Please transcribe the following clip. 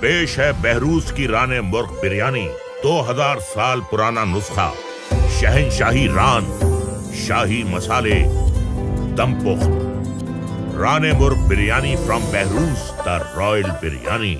पेश है बहरूस की रान मुर्ख बिरयानी, दो हज़ार साल पुराना नुस्खा। शहनशाही रान, शाही मसाले दमपुख्त रान मुर्ख biryani from Behrouz, the royal biryani.